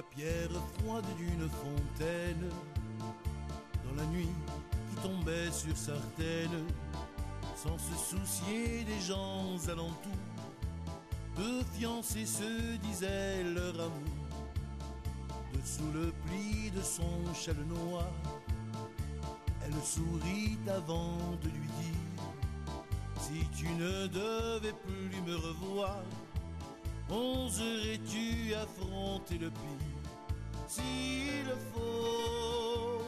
la pierre froide d'une fontaine, dans la nuit qui tombait sur Sartène, sans se soucier des gens alentours, deux fiancés se disaient leur amour. Dessous le pli de son châle noir, elle sourit avant de lui dire Si tu ne devais plus me revoir, oserais-tu affronter le pire S'il le faut,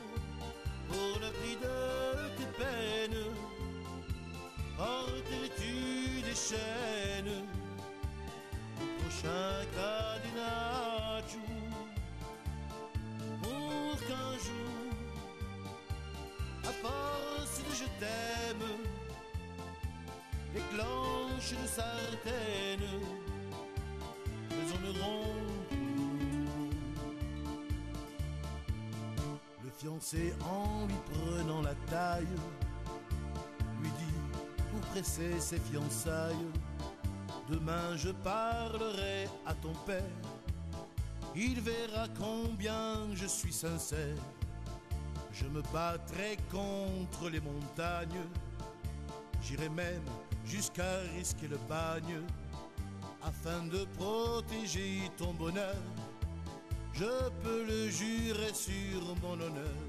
pour le prix de tes peines, porterais-tu des chaînes? Au prochain cadenacho pour qu'un jour, à force de je t'aime, cloches de Sartène En lui prenant la taille, lui dit pour presser ses fiançailles Demain je parlerai à ton père, il verra combien je suis sincère. Je me battrai contre les montagnes, j'irai même jusqu'à risquer le bagne afin de protéger ton bonheur. Je peux le jurer sur mon honneur,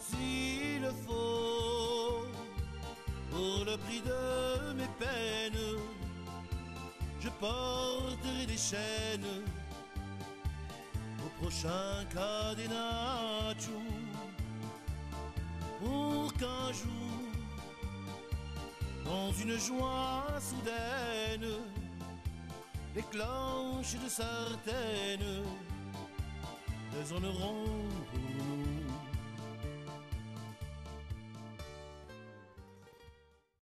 s'il le faut, pour le prix de mes peines, je porterai des chaînes au prochain cadenacho pour qu'un jour, dans une joie soudaine, les cloches de nous.